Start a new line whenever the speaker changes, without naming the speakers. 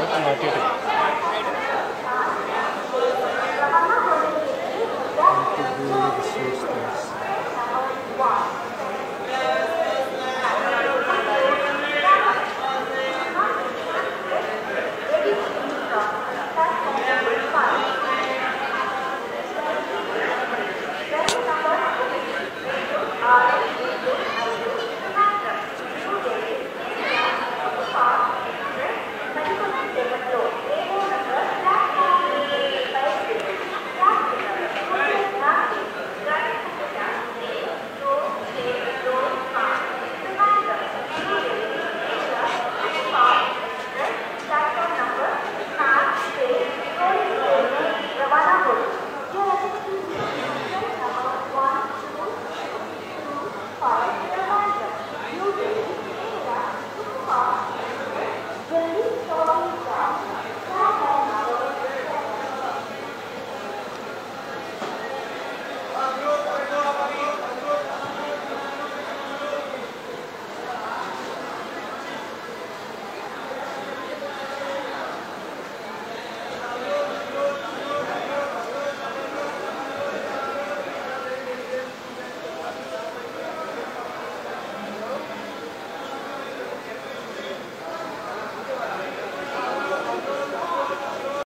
あの開けて